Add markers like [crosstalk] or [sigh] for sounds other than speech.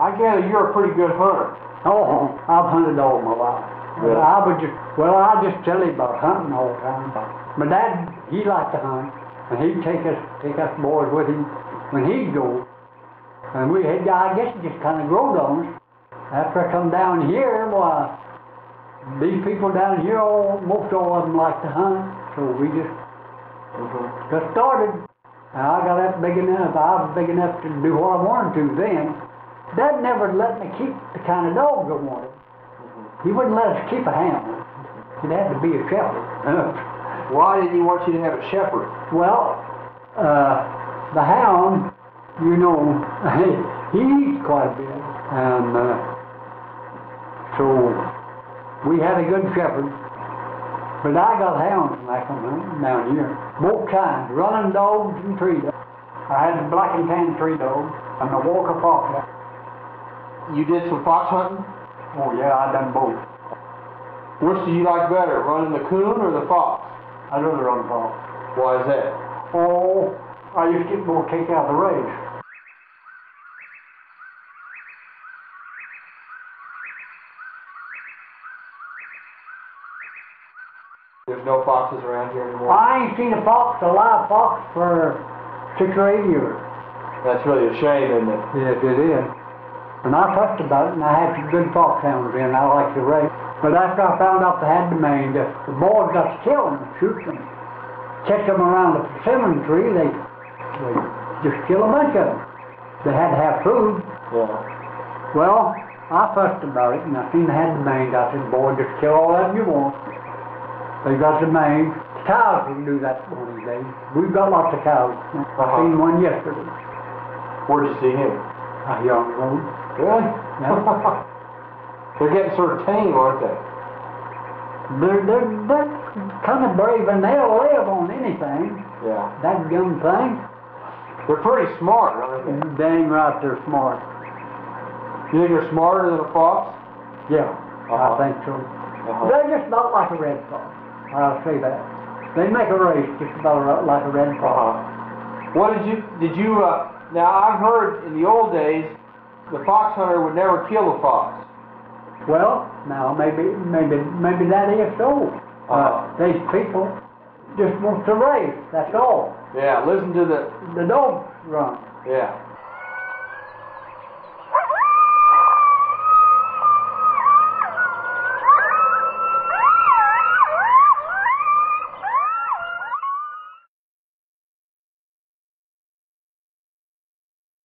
I gather you're a pretty good hunter. Oh, I've hunted all my life. Really? I would just, well, I just tell him about hunting all the time. My dad, he liked to hunt, and he'd take us, take us boys with him when he'd go. And we had, I guess it just kind of growed on us. After I come down here, why, these people down here, all, most all of them like to hunt, so we just mm-hmm. got started. And I got up big enough, I was big enough to do what I wanted to then. Dad never let me keep the kind of dogs I wanted. He wouldn't let us keep a hound. It had to be a shepherd. [laughs] Why did he want you to have a shepherd? well, uh, the hound, you know, [laughs] he eats quite a bit. And uh, so we had a good shepherd. But I got hounds like them huh, down here. Both kinds, running dogs and tree dogs. I had the black and tan tree dog and the Walker Fox. You did some fox hunting? Oh yeah, I done both. Which do you like better, running the coon or the fox? I'd rather run the fox. Why is that? Oh, I used to get more kick out of the race. There's no foxes around here anymore. I ain't seen a fox, a live fox, for six or eight years. That's really a shame, isn't it? Yes, it is. And I fussed about it, and I had some good fox hounds in, I like to race. But after I found out they had the mange, the, the boys got to kill them, shoot them, catch them around the persimmon tree, they, they just kill a bunch of them. They had to have food. Yeah. Well, I fussed about it, and I seen they had the mange. I said, boy, just kill all that you want. They got the mange. The cows will do that one of these days. We've got lots of cows. I Uh-huh. seen one yesterday. Where'd you see him? Here on the. Really? Yeah. They're getting sort of tame, aren't they? They're, they're, they're kind of brave, and they'll live on anything. Yeah. That young thing, They're pretty smart, aren't they? dang right they're smart. You think they're smarter than a fox? Yeah, Uh-huh. I think so. Uh-huh. They're just about like a red fox. I'll say that. They make a race just about like a red fox. Uh-huh. What did you, did you, uh, now I've heard in the old days, the fox hunter would never kill a fox. Well, now maybe maybe maybe that is so. Uh-huh. Uh, these people just want to race. That's all. Yeah, listen to the, The dogs run. yeah.